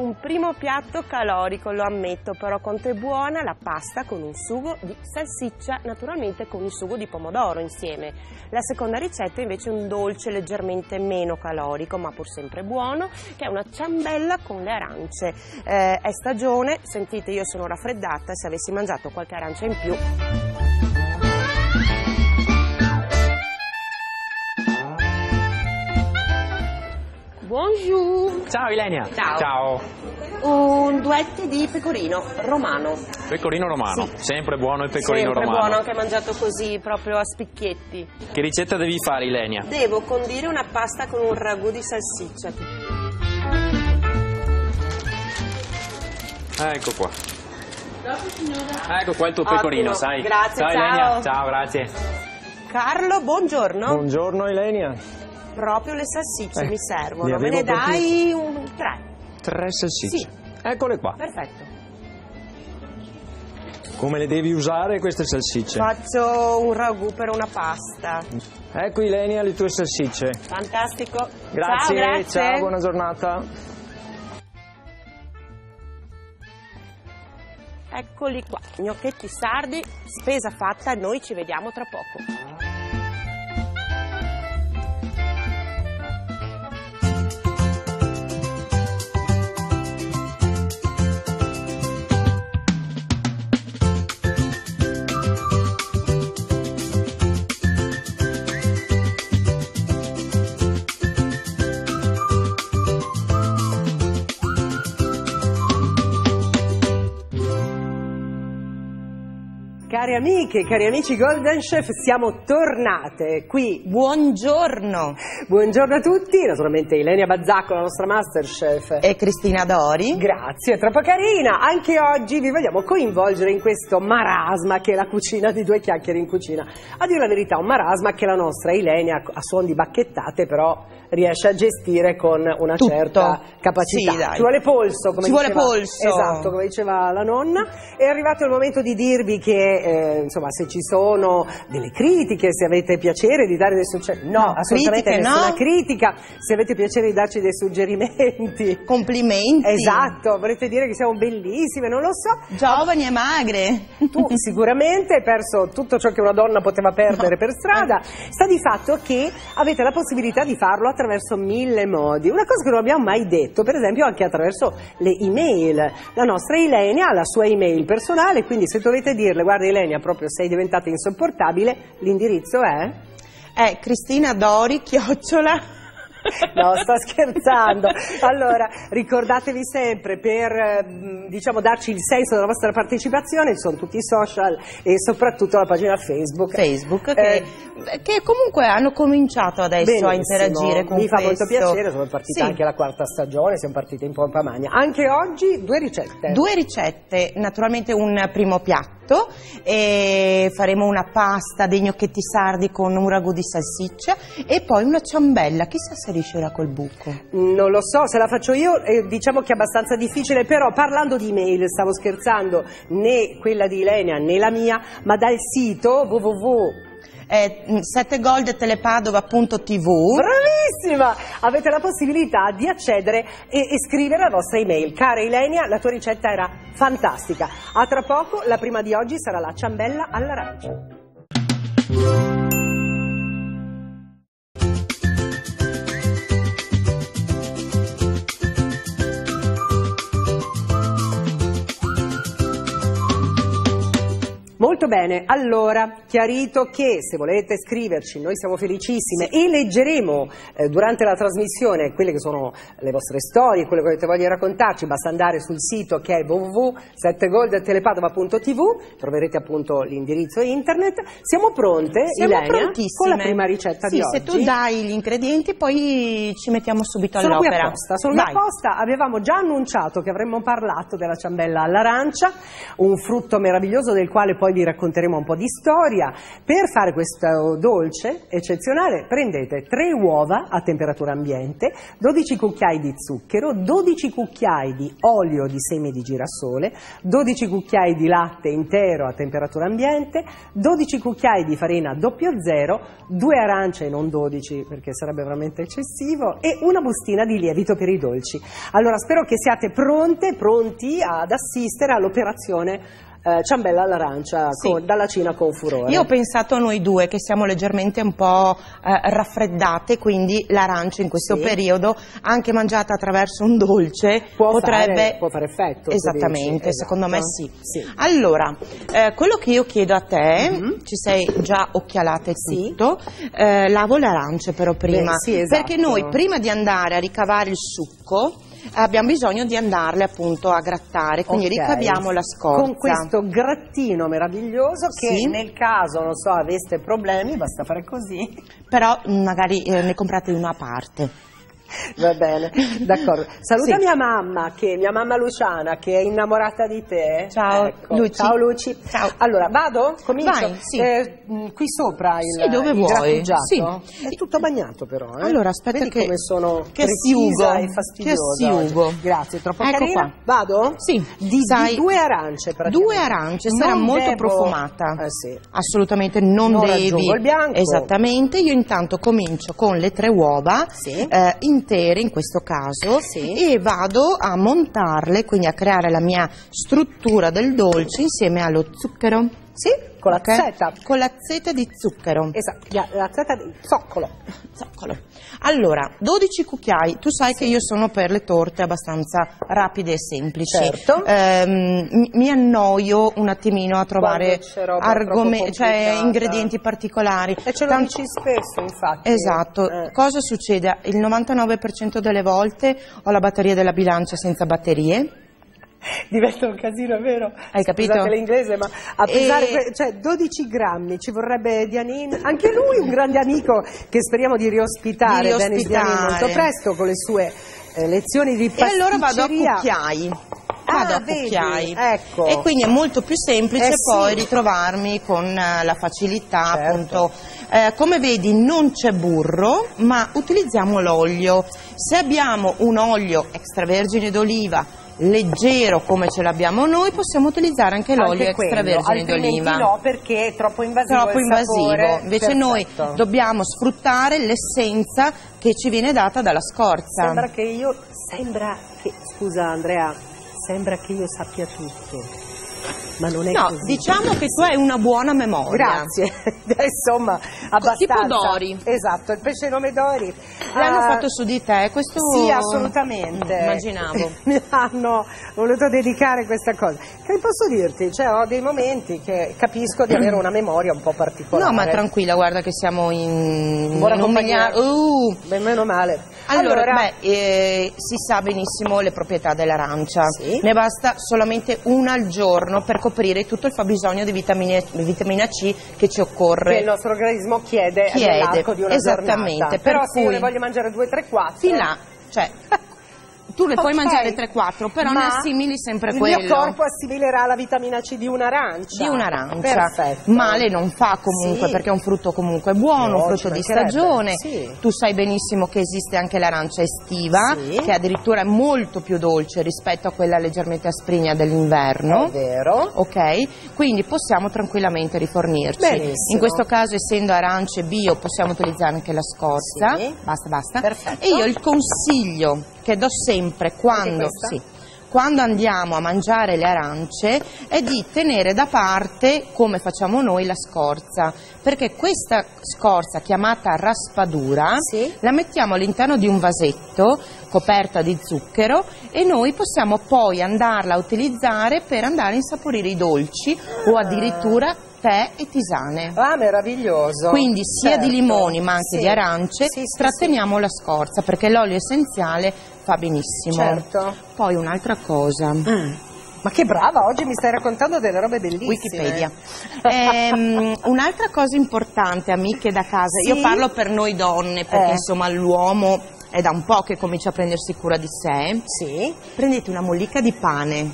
un primo piatto calorico, lo ammetto, però quanto è buona la pasta con un sugo di salsiccia, naturalmente con il sugo di pomodoro insieme. La seconda ricetta invece è un dolce leggermente meno calorico, ma pur sempre buono, che è una ciambella con le arance. Eh, è stagione, sentite io sono raffreddata, se avessi mangiato qualche arancia in più Buongiorno. Ciao Ilenia. Ciao. Ciao. Un duetti di pecorino romano. Pecorino romano. Sì. Sempre buono il pecorino Sempre romano. buono, anche mangiato così, proprio a spicchietti. Che ricetta devi fare Ilenia? Devo condire una pasta con un ragù di salsiccia. Ecco qua. Ecco qua il tuo Ottimo. pecorino, sai. Grazie, ciao. ciao. Ilenia. Ciao, grazie. Carlo, buongiorno. Buongiorno Ilenia. Proprio le salsicce Eh, mi servono. Me ne dai un tre. Tre salsicce. Sì. Eccole qua. Perfetto. Come le devi usare queste salsicce? Faccio un ragù per una pasta. Ecco Ilenia le tue salsicce. Fantastico. Grazie, Ciao, grazie. ciao, buona giornata. Eccoli qua, gnocchetti sardi, spesa fatta, noi ci vediamo tra poco. Cari amiche, cari amici Golden Chef, siamo tornate qui. Buongiorno, Buongiorno a tutti, naturalmente Ilenia Bazzacco, la nostra Masterchef. e Cristina Dori. Grazie, troppo carina. Anche oggi vi vogliamo coinvolgere in questo marasma che è la cucina di due chiacchiere in cucina. A dire la verità, un marasma che la nostra Ilenia, a suon di bacchettate, però riesce a gestire con una Tutto. certa capacità. Sì, dai. Ci vuole polso, come Ci vuole diceva, polso. Esatto, come diceva la nonna. È arrivato il momento di dirvi che, eh, insomma, se ci sono delle critiche, se avete piacere di dare dei suggerimenti. No, No, assolutamente critiche nessuna no. critica. Se avete piacere di darci dei suggerimenti. Complimenti. Esatto, vorrete dire che siamo bellissime, non lo so. Giovani e magre. Tu sicuramente hai perso tutto ciò che una donna poteva perdere No. per strada. Sta di fatto che avete la possibilità di farlo attraverso mille modi. Una cosa che non abbiamo mai detto, per esempio, anche attraverso le email. La nostra Ilenia ha la sua email personale, quindi se dovete dirle, guarda Ilenia, proprio sei diventata insopportabile, l'indirizzo è... È Cristina Dori, chiocciola. No, sto scherzando. Allora, ricordatevi sempre per eh, diciamo darci il senso della vostra partecipazione, ci sono tutti i social e soprattutto la pagina Facebook. Facebook, Eh, che, che comunque hanno cominciato adesso a benissimo. interagire con Mi fa molto piacere, sono partita Sì. anche la quarta stagione, siamo partiti in pompa magna. Anche oggi due ricette. Due ricette, naturalmente un primo piatto, e faremo una pasta dei gnocchetti sardi con un ragù di salsiccia e poi una ciambella, chissà se riuscirà col buco. Non lo so, se la faccio io eh, diciamo che è abbastanza difficile, però parlando di email, stavo scherzando, né quella di Ilenia né la mia, ma dal sito www È 7goldeteleppadova.tv Bravissima! Avete la possibilità di accedere e, e scrivere la vostra email. Cara Ilenia, la tua ricetta era fantastica. A tra poco, la prima di oggi sarà la ciambella all'arancia. Molto bene, allora chiarito che se volete scriverci noi siamo felicissime e leggeremo eh, durante la trasmissione quelle che sono le vostre storie, quello che avete voglia di raccontarci, basta andare sul sito che è www.settegoldtelepadova.tv, troverete appunto l'indirizzo internet. Siamo pronte, Siamo Ilenia, con la prima ricetta sì, di se oggi. tu dai gli ingredienti poi ci mettiamo subito Sono qui all'opera. apposta, sono qui apposta, avevamo già annunciato che avremmo parlato della ciambella all'arancia, un frutto meraviglioso del quale poi poi vi racconteremo un po' di storia. Per fare questo dolce eccezionale prendete 3 uova a temperatura ambiente, 12 cucchiai di zucchero, 12 cucchiai di olio di semi di girasole, 12 cucchiai di latte intero a temperatura ambiente, 12 cucchiai di farina 00, 2 arance non 12 perché sarebbe veramente eccessivo e una bustina di lievito per i dolci. Allora spero che siate pronte, pronti ad assistere all'operazione eh, ciambella all'arancia Sì. con- dalla Cina con furore. Io ho pensato a noi due che siamo leggermente un po' eh, raffreddate, quindi l'arancia in questo Sì. periodo, anche mangiata attraverso un dolce, Può potrebbe... fare- può fare effetto, Esattamente, dici, secondo me esatto. sì. Sì. Allora, eh, quello che io chiedo a te, Mhm. ci sei già occhialata e Sì. tutto, eh, lavo le arance però prima, Beh, sì, esatto. perché noi prima di andare a ricavare il succo abbiamo bisogno di andarle appunto a grattare, quindi Ok. ricaviamo la scorza. Con questo grattino meraviglioso che Sì. nel caso, non so, aveste problemi, basta fare così. Però magari eh, ne comprate una a parte. Va bene, d'accordo. Saluta Sì. mia mamma, che, mia mamma Luciana, che è innamorata di te. Ciao, Ecco. Luci. Ciao Luci. Ciao. Allora, vado? Comincio? Vai, sì. Eh, mh, qui sopra il, Sì, dove il vuoi. Sì. È tutto bagnato però. eh. Allora, aspetta Vedi che- come sono che precisa siugo, e fastidiosa. che siugo. Grazie, troppo Ecco carina. qua. Vado? Sì, Di, sai- di due arance. Due arance, sarà Non molto devo- profumata. Eh sì. Assolutamente non, Non devi. il bianco. Esattamente, io intanto comincio con le tre uova Sì. eh, intere in questo caso Sì. e vado a montarle, quindi a creare la mia struttura del dolce insieme allo zucchero. Sì, con la ok? zeta. Con la zeta di zucchero. Esatto, la, la zeta di zoccolo. Zoccolo. Allora, 12 cucchiai. Tu sai che io sono per le torte abbastanza rapide e semplici. Certo. Ehm, mi, mi annoio un attimino a trovare Quando c'è roba argome- troppo cioè ingredienti particolari. E ce lo Tanto- dici spesso, infatti. Esatto. Eh. Cosa succede? Il 99% delle volte ho la batteria della bilancia senza batterie. Diventa un casino, è vero? Hai capito? Scusate l'inglese, ma a pesare, E- cioè 12 grammi, ci vorrebbe Dianin, anche lui un grande amico che speriamo di riospitare, Di Dennis Dianin riospitare. molto presto con le sue eh, lezioni di E allora vado a pasticceria. cucchiai. Ah, Vado a vedi? cucchiai. Ecco. E quindi è molto più semplice Eh, poi sì. ritrovarmi con eh, la facilità, Certo. appunto. Eh, come vedi non c'è burro, ma utilizziamo l'olio. Se abbiamo un olio extravergine d'oliva leggero come ce l'abbiamo noi, possiamo utilizzare anche l'olio extravergine d'oliva. no, perché è troppo invasivo Troppo invasivo, invece noi Perfetto. dobbiamo sfruttare l'essenza che ci viene data dalla scorza. Sembra che io, sembra che, scusa Andrea, sembra che io sappia tutto, ma non è No, così. diciamo che tu hai una buona memoria. Grazie, insomma, abbastanza. Tipo Dori. Esatto, il pesce nome Dori. L'hanno Ah, fatto su di te, questo Sì, assolutamente. Mm, Immaginavo. Mi hanno voluto dedicare questa cosa. Che posso dirti? Cioè, ho dei momenti che capisco di avere una memoria un po' particolare. No, ma tranquilla, guarda che siamo in, Buona in compagnia. Uh. Beh, meno male. Allora, beh, eh, si sa benissimo le proprietà dell'arancia. Sì. Ne basta solamente una al giorno per coprire tutto il fabbisogno di vitamine- vitamina C che ci che occorre. il nostro organismo chiede, Chiede, nell'arco di una esattamente, giornata. per Però se io cui- ne voglio mangiare 2, 3, 4 Fin là, cioè, tu ne puoi Ok. mangiare 3-4, però Ma ne assimili sempre il quello. mio corpo assimilerà la vitamina C di un'arancia di un'arancia. perfetto Male non fa comunque Sì. perché è un frutto comunque buono, un frutto di stagione. Sì. Tu sai benissimo che esiste anche l'arancia estiva, Sì. che addirittura è molto più dolce rispetto a quella leggermente asprigna dell'inverno. è vero Ok, quindi possiamo tranquillamente rifornirci. Benissimo. In questo caso, essendo arance bio, possiamo utilizzare anche la scorza. Sì. Basta, basta. Perfetto. E io il consiglio che do sempre quando, sì, quando andiamo a mangiare le arance è di tenere da parte, come facciamo noi, la scorza, perché questa scorza chiamata raspadura Sì. la mettiamo all'interno di un vasetto coperta di zucchero e noi possiamo poi andarla a utilizzare per andare a insaporire i dolci o addirittura tè e tisane. ah meraviglioso Quindi sia Certo. di limoni ma anche Sì. di arance Sì, sì, tratteniamo la scorza perché l'olio essenziale fa benissimo. Certo. Poi un'altra cosa. sì. ma che brava oggi mi stai raccontando delle robe bellissime Wikipedia. Ehm, un'altra cosa importante, amiche da casa, io parlo per noi donne, perché Eh. insomma l'uomo è da un po' che comincia a prendersi cura di sé. sì Prendete una mollica di pane,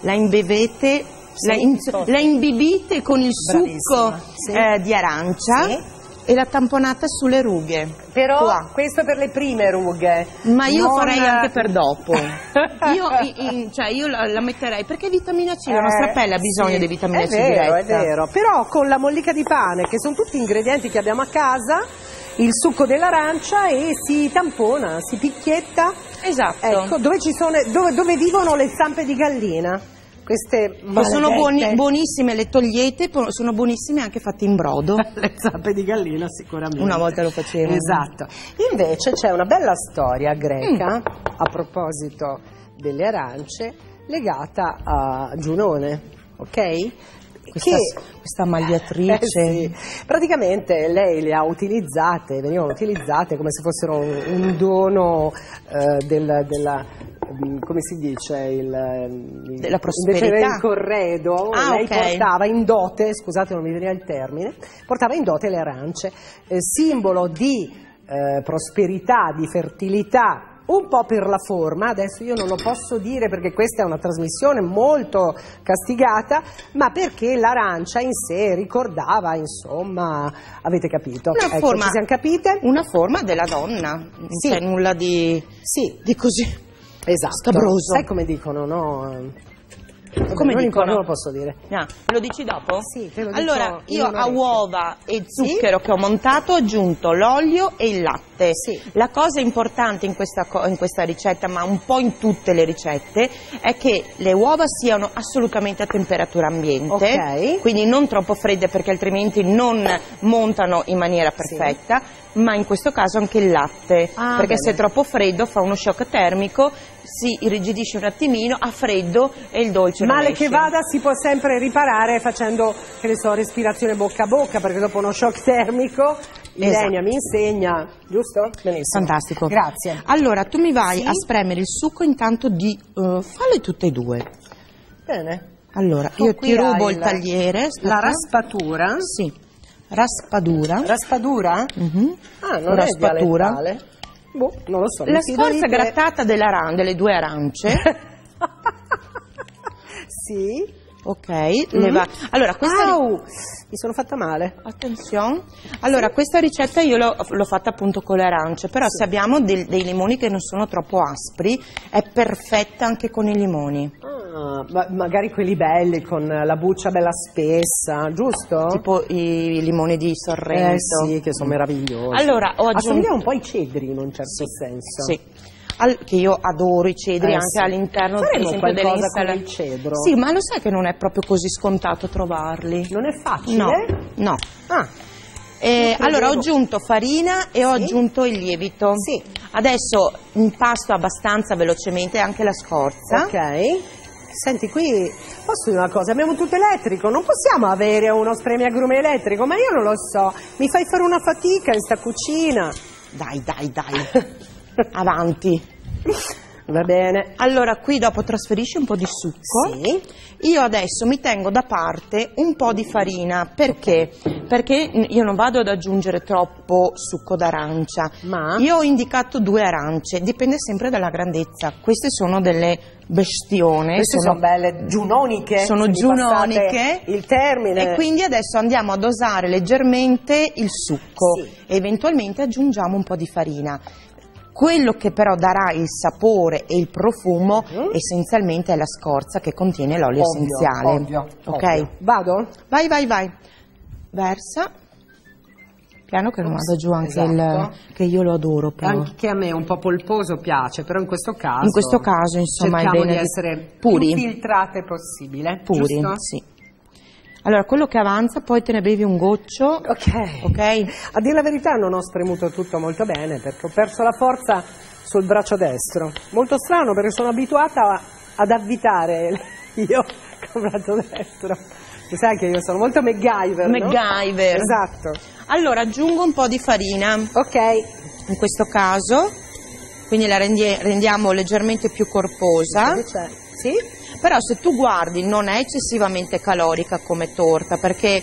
la imbevete la, in- la imbibite con il succo Bravissima, sì. eh, di arancia Sì. e la tamponate sulle rughe. Però Qua. questo per le prime rughe. Ma io Non- farei anche per dopo. Io, i- i- cioè, io la, la metterei perché è vitamina C, la nostra Eh, pelle ha bisogno sì, di vitamina è C vero, diretta. È vero, però con la mollica di pane, che sono tutti ingredienti che abbiamo a casa, il succo dell'arancia e si tampona, si picchietta. Esatto. Ecco, dove, ci sono, dove, dove vivono le zampe di gallina? Queste Che sono buoni- maledette- buonissime, le togliete, sono buonissime anche fatte in brodo. le zampe di gallina sicuramente. Una volta lo facevo. Esatto. Invece c'è una bella storia greca Mm. a proposito delle arance legata a Giunone, ok? Questa, questa magliatrice. Eh sì. Praticamente lei le ha utilizzate, venivano utilizzate come se fossero un, un dono eh, del- della, come si dice, il, il- Della prosperità. Invece del corredo, Ah, lei ok. portava in dote, scusate non mi veniva il termine, portava in dote le arance, eh, simbolo di eh, prosperità, di fertilità, un po' per la forma, adesso io non lo posso dire perché questa è una trasmissione molto castigata, ma perché l'arancia in sé ricordava, insomma, avete capito? Una ecco, forma- ci siamo capite? Una forma della donna, non Sì. c'è nulla di, Sì, di così. Esatto. Scabroso. Sai come dicono, no? Vabbè, Come non, dicono? non lo posso dire. Ah, me lo dici dopo? Sì, te lo Allora, io a uova e zucchero che ho montato ho aggiunto l'olio e il latte. Sì. La cosa importante in questa, in questa ricetta, ma un po' in tutte le ricette, è che le uova siano assolutamente a temperatura ambiente, Ok. quindi non troppo fredde perché altrimenti non montano in maniera perfetta, ma in questo caso anche il latte, Ah, perché bene. se è troppo freddo fa uno shock termico, si irrigidisce un attimino, a freddo e il dolce Male che vada si può sempre riparare facendo, che ne so, respirazione bocca a bocca, perché dopo uno shock termico, Ilenia mi insegna, giusto? Benissimo. Fantastico. Grazie. Allora, tu mi vai Sì. a spremere il succo intanto di... eh, falle tutte e due. Bene. Allora, io ti rubo il la- tagliere. La raspatura. Sì. Raspadura. Raspadura? Mhm. Ah, non Raspatura. Boh, non lo so. La scorza grattata delle due arance. sì. Ok. le va- Allora, questa... Au, mi sono fatta male. Attenzione. Allora, questa ricetta io l'ho, fatta appunto con le arance, però se abbiamo del- dei limoni che non sono troppo aspri, è perfetta anche con i limoni. Ah, ma- magari quelli belli con la buccia bella spessa, giusto? Tipo i limoni di Sorrento. Eh sì, che sono meravigliosi. Allora, ho aggiunto- Assomigliano un po' ai cedri in un certo senso. Sì. Al- che io adoro i cedri Eh, anche sì. all'interno il cedro? Sì, ma lo sai che non è proprio così scontato trovarli. Non è facile? No, no. Ah, Eh, allora ho aggiunto farina e ho Sì. aggiunto il lievito. Sì. Adesso impasto abbastanza velocemente anche la scorza. ok. Senti, qui posso dire una cosa? Abbiamo tutto elettrico, non possiamo avere uno spremiagrume elettrico, ma io non lo so. Mi fai fare una fatica in sta cucina. Dai, dai, dai. Avanti. Va bene. Allora, qui dopo trasferisci un po' di succo. Sì. Io adesso mi tengo da parte un po' di farina, perché? Perché io non vado ad aggiungere troppo succo d'arancia. Ma? Io ho indicato due arance, dipende sempre dalla grandezza. Queste sono delle bestione. Queste sono, belle giunoniche. sono giunoniche. Il termine. E quindi adesso andiamo a dosare leggermente il succo Sì. e eventualmente aggiungiamo un po' di farina. Quello che però darà il sapore e il profumo Mhm. essenzialmente è la scorza che contiene l'olio essenziale. ovvio, ok? ovvio. Vado? Vai, vai, vai. Versa. Piano che non vada giù anche Esatto. il che io lo adoro però. Anche a me un po' polposo piace, però in questo caso. In questo caso, insomma, è bene di- essere puri. più filtrate possibile. Puri, giusto? sì. Allora, quello che avanza, poi te ne bevi un goccio. Ok. Ok? A dire la verità non ho spremuto tutto molto bene perché ho perso la forza sul braccio destro. Molto strano perché sono abituata a- ad avvitare io col braccio destro. Tu sai che io sono molto MacGyver, no? MacGyver. Esatto. Allora, aggiungo un po' di farina. Ok. in questo caso, quindi la rendi- rendiamo leggermente più corposa? Sì? Però se tu guardi non è eccessivamente calorica come torta perché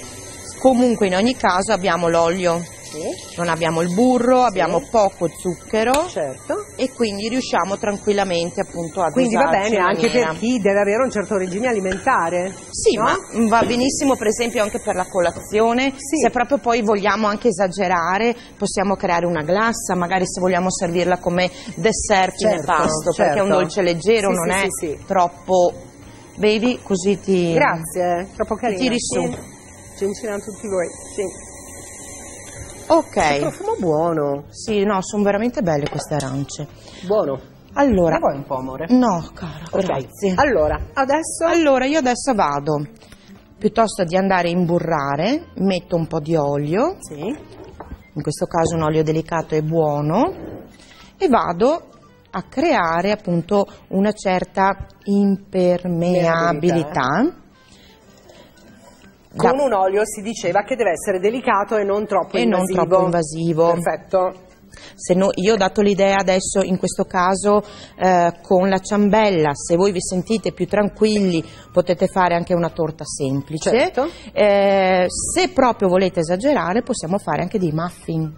comunque in ogni caso abbiamo l'olio Sì, non abbiamo il burro, abbiamo poco zucchero certo. e quindi riusciamo tranquillamente appunto a Quindi va bene anche maniera- per chi deve avere un certo regime alimentare. Sì, no? ma va benissimo per esempio anche per la colazione, Sì. se proprio poi vogliamo anche esagerare possiamo creare una glassa, magari se vogliamo servirla come dessert Certo, pasto, perché è un certo. dolce leggero, Sì, non sì, è sì, sì. troppo... Vedi, così ti... Grazie, troppo carino. tiri su. Ci tutti voi. Sì. Ok, Profumo buono. sì, no, sono veramente belle queste arance. Buono. Allora, vuoi un po', amore? no, cara, Ok. grazie. Allora, adesso... Allora io adesso vado, piuttosto di andare a imburrare, metto un po' di olio, Sì. in questo caso un olio delicato e buono, e vado a creare appunto una certa impermeabilità. Da- Con un olio si diceva che deve essere delicato e non troppo E non invasivo. troppo invasivo. Perfetto. Se no, io ho dato l'idea adesso, in questo caso, eh, con la ciambella, se voi vi sentite più tranquilli potete fare anche una torta semplice. Certo. Eh, se proprio volete esagerare possiamo fare anche dei muffin,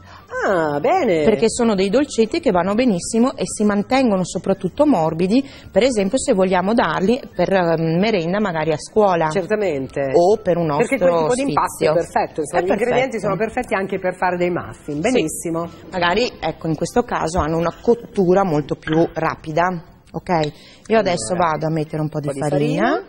Ah, bene. perché sono dei dolcetti che vanno benissimo e si mantengono soprattutto morbidi, per esempio se vogliamo darli per eh, merenda magari a scuola. Certamente. O per un nostro Perché quel tipo di impasto è perfetto, insomma, È gli ingredienti perfetto. sono perfetti anche per fare dei muffin. Benissimo. Magari, ecco, in questo caso hanno una cottura molto più rapida. Ok? Io adesso vado a mettere un po' di, po' di farina.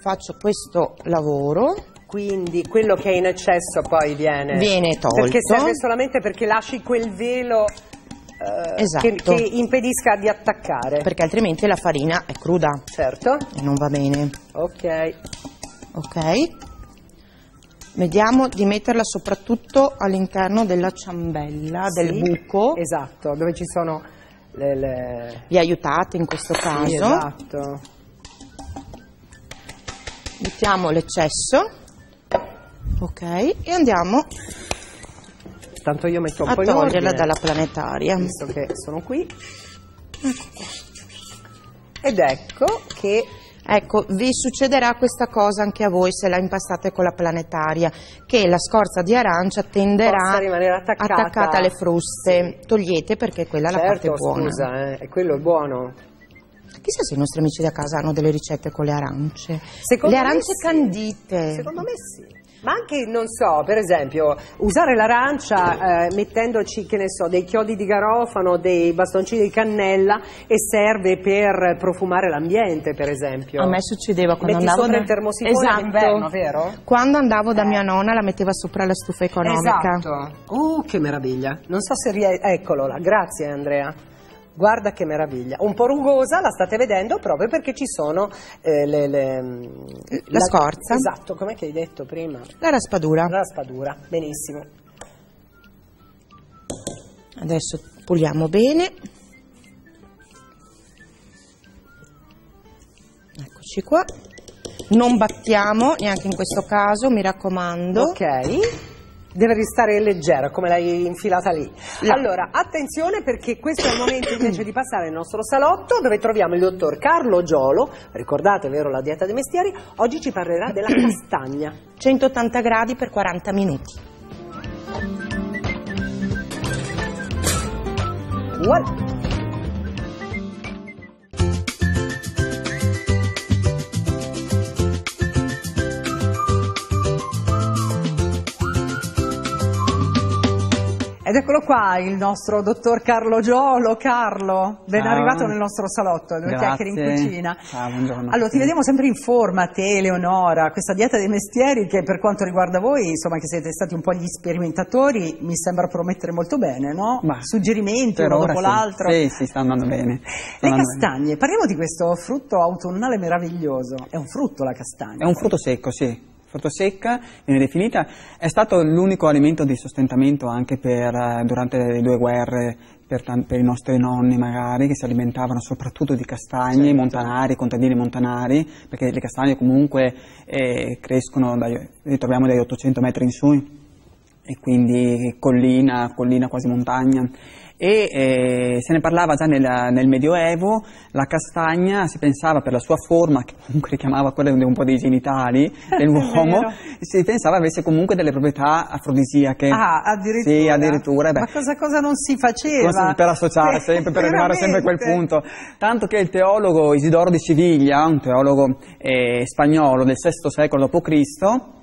Faccio questo lavoro. Quindi quello che è in eccesso poi viene, Viene tolto. Perché serve solamente perché lasci quel velo eh, Esatto. che, che impedisca di attaccare. Perché altrimenti la farina è cruda Certo. e non va bene. Ok. Ok? Vediamo di metterla soprattutto all'interno della ciambella, del Sì, buco. Esatto, dove ci sono le... le... Vi aiutate in questo caso. Sì, esatto. Mettiamo l'eccesso. Ok? E andiamo Tanto io metto un a po' in toglierla ordine, dalla planetaria. visto che sono qui. Ed ecco che Ecco, vi succederà questa cosa anche a voi se la impastate con la planetaria, che la scorza di arancia tenderà Possa rimanere attaccata. alle fruste. Togliete perché quella è la parte certo, buona. scusa, eh, quello è buono. Chissà se i nostri amici da casa hanno delle ricette con le arance. Secondo le me arance sì. candite. Secondo me sì. Ma anche, non so, per esempio, usare l'arancia eh, mettendoci, che ne so, dei chiodi di garofano, dei bastoncini di cannella e serve per profumare l'ambiente, per esempio. A me succedeva quando Metti andavo sopra da... il termosifone esatto. d'inverno, vero? Quando andavo da Eh. mia nonna la metteva sopra la stufa economica. Esatto. Uh, che meraviglia. Non so se ries- Eccolo là, grazie Andrea. Guarda che meraviglia. Un po' rugosa, la state vedendo proprio perché ci sono eh, le, le- La scorza. Esatto, come hai detto prima? La raspadura. La raspadura, benissimo. Adesso puliamo bene. Eccoci qua. Non battiamo neanche in questo caso, mi raccomando. Ok. Deve restare leggera come l'hai infilata lì. Allora, attenzione perché questo è il momento invece di passare nel nostro salotto dove troviamo il dottor Carlo Giolo, ricordate vero la dieta dei mestieri, oggi ci parlerà della castagna. 180 gradi per 40 minuti. Voilà. Ed eccolo qua il nostro dottor Carlo Giolo. Carlo, ben Ciao. arrivato nel nostro salotto, due chiacchiere in cucina. Ciao, buongiorno. Allora, ti vediamo sempre in forma, te, Eleonora, questa dieta dei mestieri che per quanto riguarda voi, insomma, che siete stati un po' gli sperimentatori, mi sembra promettere molto bene, no? Ma Suggerimenti uno dopo sì. l'altro. Sì, sì, sta andando bene. Sta Le andando castagne, parliamo di questo frutto autunnale meraviglioso. È un frutto la castagna. bene. È un frutto secco, sì. Frutto secca, viene definita, è stato l'unico alimento di sostentamento anche per, eh, durante le due guerre per, per i nostri nonni magari, che si alimentavano soprattutto di castagne, Certo. montanari, contadini montanari, perché le castagne comunque eh, crescono, dai, le troviamo dagli 800 metri in su, e quindi collina, collina quasi montagna. E eh, se ne parlava già nel, nel Medioevo, la castagna si pensava per la sua forma, che comunque richiamava quella un po' dei genitali dell'uomo, si pensava avesse comunque delle proprietà afrodisiache. Ah, addirittura. Sì, addirittura. beh. Ma cosa, cosa non si faceva? Così per associare sempre, per arrivare sempre a quel punto. Tanto che il teologo Isidoro di Siviglia, un teologo eh, spagnolo del VI secolo d.C.,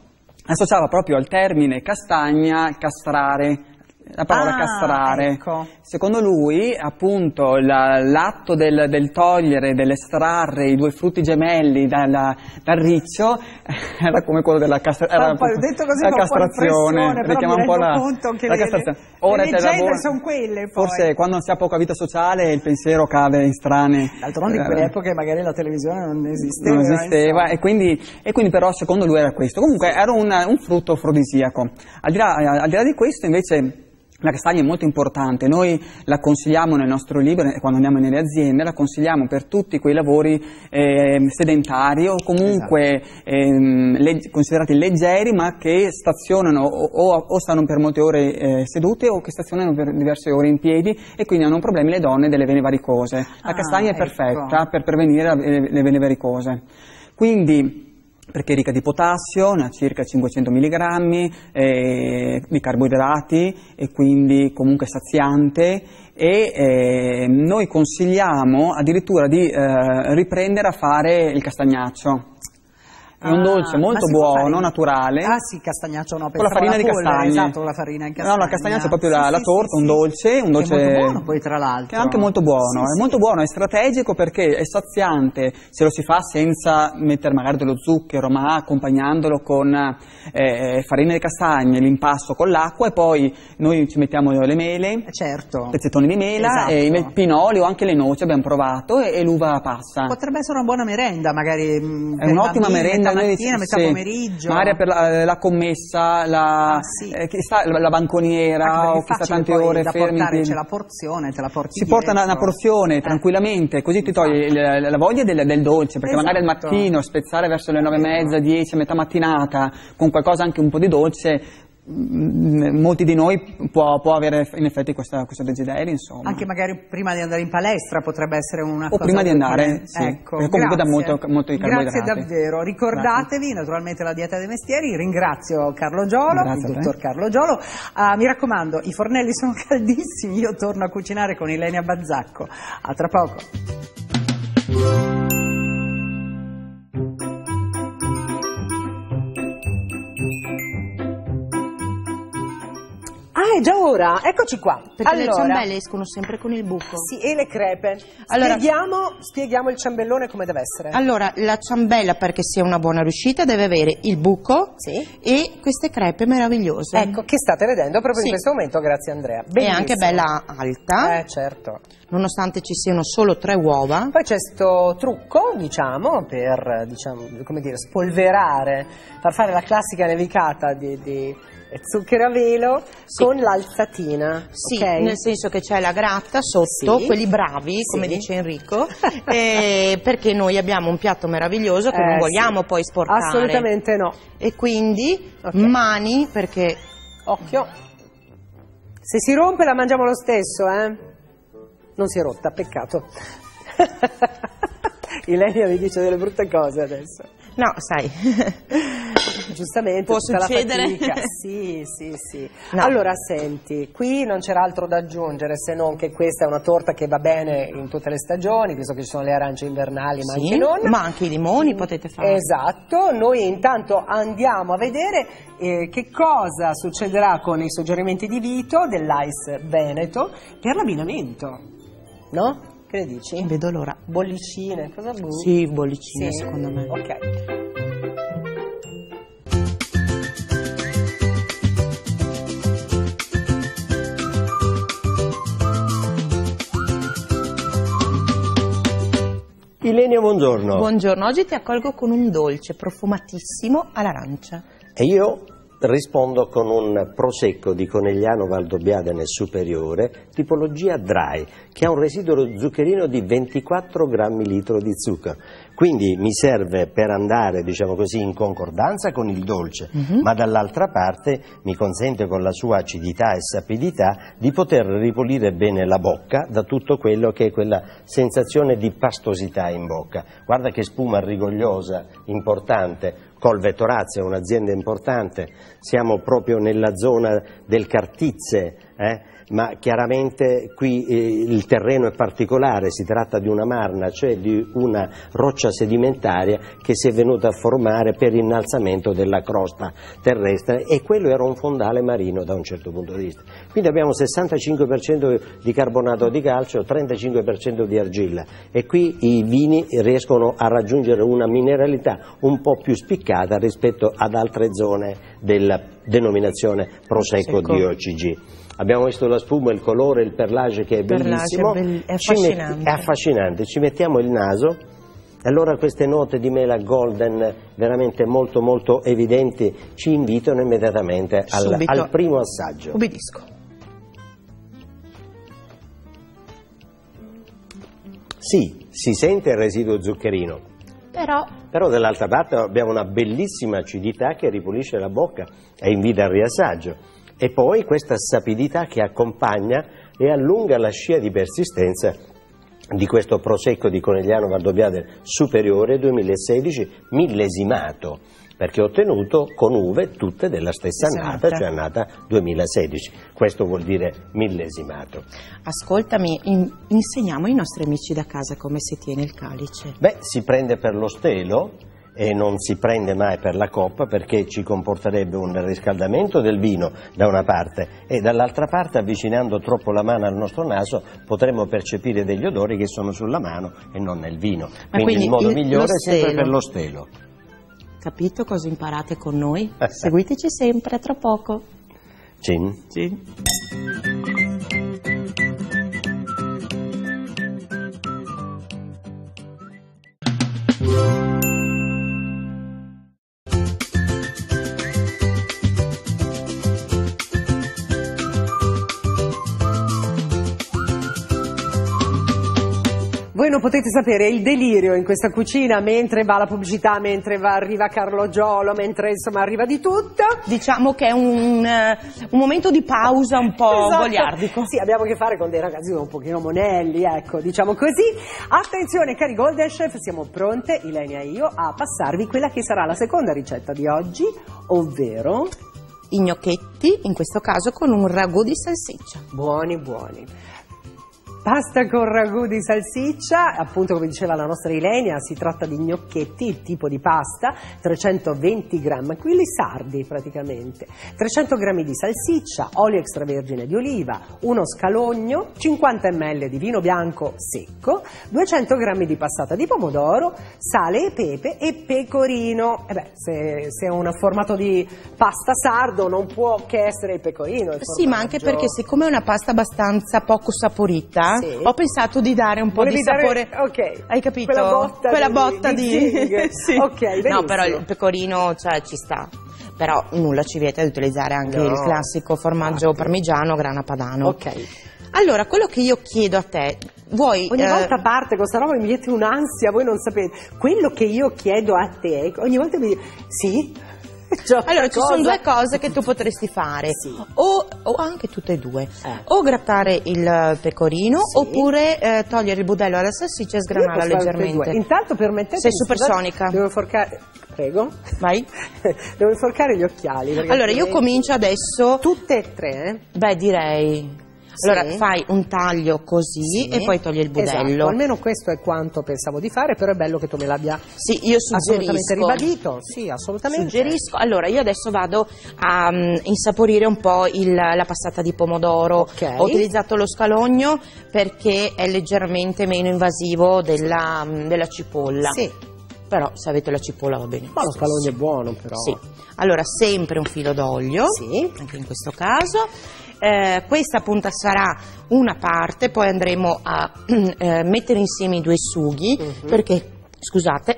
associava proprio al termine castagna castrare. La parola Ah, castrare. ecco. Secondo lui, appunto, la- l'atto del, del togliere, dell'estrarre i due frutti gemelli dalla- dal riccio era come quello della castra- Ah, era ho detto così la castrazione. richiama un po' la, la le- castrazione. le c'è leggende lavoro- son quelle, poi. Forse quando si ha poca vita sociale il pensiero cade in strane. D'altronde in eh, quelle epoche magari la televisione non esisteva. non esisteva e quindi, e quindi però secondo lui era questo. Comunque era un, un frutto afrodisiaco. Al di, là, al di là di questo invece la castagna è molto importante, noi la consigliamo nel nostro libro e quando andiamo nelle aziende, la consigliamo per tutti quei lavori ehm, sedentari o comunque ehm, leg- considerati leggeri ma che stazionano o, o- o stanno per molte ore eh, sedute o che stazionano per diverse ore in piedi e quindi hanno problemi le donne delle vene varicose. La Ah, castagna è ecco. perfetta per prevenire le, le vene varicose. Quindi, perché è ricca di potassio, ne ha circa 500 mg, eh, di carboidrati e quindi comunque saziante e eh, noi consigliamo addirittura di eh, riprendere a fare il castagnaccio. È un Ah, dolce ma molto buono, naturale. Ah sì, castagnaccio no, Con la farina alla di castagne. Esatto, la farina in castagna. No, la castagnaccia è proprio la, Sì, la torta, sì, un dolce, un dolce è molto buono poi tra l'altro. che è anche molto buono, è molto buono, è strategico perché è saziante se lo si fa senza mettere magari dello zucchero, ma accompagnandolo con eh, farina di castagne, l'impasto con l'acqua e poi noi ci mettiamo le mele, Eh, Certo. pezzettoni di mela, Esatto. e i pinoli o anche le noci abbiamo provato e, e l'uva passa. Potrebbe essere una buona merenda, magari mm, È un'ottima merenda, mattina, metà sì. pomeriggio. Magari per la, la commessa, la, Ah, sì. eh, sta- la, la banconiera perché o è chi sta facile tante ore fermi. portare, c'è la porzione, te la porti Si porta una, una porzione Eh. tranquillamente, così ti togli la, la voglia del, del dolce, perché magari al Esatto. mattino spezzare verso le nove e mezza, dieci, metà mattinata, con qualcosa anche un po' di dolce, molti di noi può, può avere in effetti questa, questo desiderio, insomma. Anche magari prima di andare in palestra potrebbe essere una O cosa prima di andare, sì. Ecco, Perché comunque dà grazie. molto- molto di carboidrati. Grazie davvero. Ricordatevi naturalmente la dieta dei mestieri. Ringrazio Carlo Giolo, Grazie il dottor Carlo Giolo. Ah, mi raccomando, i fornelli sono caldissimi. Io torno a cucinare con Ilenia Bazzacco. A tra poco. È già ora, eccoci qua. Perché le allora, ciambelle escono sempre con il buco. Sì, e le crepe. Allora- spieghiamo, spieghiamo il ciambellone come deve essere. Allora, la ciambella perché sia una buona riuscita deve avere il buco Sì. e queste crepe meravigliose. Ecco, che state vedendo proprio Sì. in questo momento, grazie Andrea. E Bellissimo. anche bella alta, Eh, certo. nonostante ci siano solo tre uova. Poi c'è sto trucco, diciamo, per diciamo, come dire, spolverare, far fare la classica nevicata di, di zucchero a velo Sì. con l'alzatina. Sì, ok? nel senso che c'è la gratta sotto, Sì. quelli bravi, come dice Enrico, eh, perché noi abbiamo un piatto meraviglioso che Eh, non vogliamo poi sporcare. Assolutamente no. E quindi Ok. mani, perché Occhio. Se si rompe la mangiamo lo stesso, eh? Non si è rotta, peccato. Ilenia mi dice delle brutte cose adesso. No, sai. Giustamente, Può succedere. Sì, sì, sì. No. Allora, senti, qui non c'era altro da aggiungere se non che questa è una torta che va bene in tutte le stagioni, visto che ci sono le arance invernali, ma Sì, anche non. ma anche i limoni potete fare. Esatto, noi intanto andiamo a vedere eh, che cosa succederà con i suggerimenti di Vito dell'Ice Veneto per l'abbinamento. No? Che ne dici? Vedo l'ora. Bollicine, cosa bu? Sì, bollicine Sì? secondo me. Ok. Ilenia, buongiorno. Buongiorno, oggi ti accolgo con un dolce profumatissimo all'arancia. e io rispondo con un prosecco di Conegliano Valdobbiadene superiore, tipologia dry, che ha un residuo zuccherino di 24 grammi litro di zucchero. Quindi mi serve per andare, diciamo così, in concordanza con il dolce, ma dall'altra parte mi consente con la sua acidità e sapidità di poter ripulire bene la bocca da tutto quello che è quella sensazione di pastosità in bocca. Guarda che spuma rigogliosa, importante, Colve Torazia, un'azienda importante, siamo proprio nella zona del Cartizze, eh? Ma chiaramente qui eh, il terreno è particolare, si tratta di una marna, cioè di una roccia sedimentaria che si è venuta a formare per innalzamento della crosta terrestre e quello era un fondale marino da un certo punto di vista. Quindi abbiamo 65% di carbonato di calcio, 35% di argilla e qui i vini riescono a raggiungere una mineralità un po' più spiccata rispetto ad altre zone della denominazione Prosecco Secco. DOCG. Abbiamo visto la spuma, il colore, il perlage che è bellissimo, è bell- è Ci met- affascinante. è affascinante. Ci mettiamo il naso e allora queste note di mela golden veramente molto molto evidenti ci invitano immediatamente al, al primo assaggio. Ubbidisco. Sì, si sente il residuo zuccherino, Però però dall'altra parte abbiamo una bellissima acidità che ripulisce la bocca e invita al riassaggio. E poi questa sapidità che accompagna e allunga la scia di persistenza di questo prosecco di Conegliano Valdobbiadene superiore 2016 millesimato perché ottenuto con uve tutte della stessa annata, annata. cioè annata 2016. Questo vuol dire millesimato. ascoltami, in- insegniamo ai nostri amici da casa come si tiene il calice. Beh, si prende per lo stelo e non si prende mai per la coppa perché ci comporterebbe un riscaldamento del vino da una parte e dall'altra parte avvicinando troppo la mano al nostro naso potremmo percepire degli odori che sono sulla mano e non nel vino. Quindi, quindi il modo il- migliore è sempre per lo stelo. Capito cosa imparate con noi? Seguiteci sempre, tra poco. Cin. Sì. Voi non potete sapere il delirio in questa cucina mentre va la pubblicità, mentre va, arriva Carlo Giolo, mentre insomma arriva di tutto. Diciamo che è un, eh, un momento di pausa un po' Esatto. goliardico. Sì, abbiamo a che fare con dei ragazzi un pochino monelli, ecco, diciamo così. Attenzione cari Golden Chef, siamo pronte, Ilenia e io, a passarvi quella che sarà la seconda ricetta di oggi, ovvero I gnocchetti, in questo caso con un ragù di salsiccia. buoni buoni. Pasta con ragù di salsiccia, appunto come diceva la nostra Ilenia, si tratta di gnocchetti, il tipo di pasta, 320 grammi, quelli sardi praticamente, 300 grammi di salsiccia, olio extravergine di oliva, uno scalogno, 50 ml di vino bianco secco, 200 grammi di passata di pomodoro, sale e pepe e pecorino. E beh, se, se è un formato di pasta sardo non può che essere il pecorino. il Sì, ma anche perché siccome è una pasta abbastanza poco saporita, Sì. ho pensato di dare un po' Volevi di dare- sapore. ok. Hai capito? Quella botta Quella di- botta di di. Sì. Ok, benissimo. No, però il pecorino, cioè, ci sta. Però nulla ci vieta di utilizzare anche No. il classico formaggio Infatti. parmigiano grana padano. Ok. Allora, quello che io chiedo a te, vuoi. Ogni eh, volta parte questa roba e mi mette un'ansia, voi non sapete. Quello che io chiedo a te, ogni volta mi dici sì. C'ho Allora, ci sono qualcosa. due cose che tu potresti fare, Sì. o, o anche tutte e due, Eh. o grattare il pecorino Sì. oppure eh, togliere il budello alla salsiccia e sgranarla leggermente. Intanto permettete Sei supersonica. Devo inforcare. Prego. Vai. Devo inforcare gli occhiali. Allora, io comincio adesso, Tutte e tre, eh? beh direi, Sì. allora fai un taglio così Sì. e poi togli il budello. Esatto, almeno questo è quanto pensavo di fare, però è bello che tu me l'abbia Sì, io assolutamente ribadito. Sì, assolutamente. Suggerisco, allora io adesso vado a mm, insaporire un po' il- la passata di pomodoro. Ok. Ho utilizzato lo scalogno perché è leggermente meno invasivo della, mm, della cipolla. Sì, Però se avete la cipolla va bene. ma lo scalogno è buono però. Sì. Allora, sempre un filo d'olio, Sì. anche in questo caso. Eh, questa appunto sarà una parte, poi andremo a eh, mettere insieme i due sughi Mhm. perché, scusate,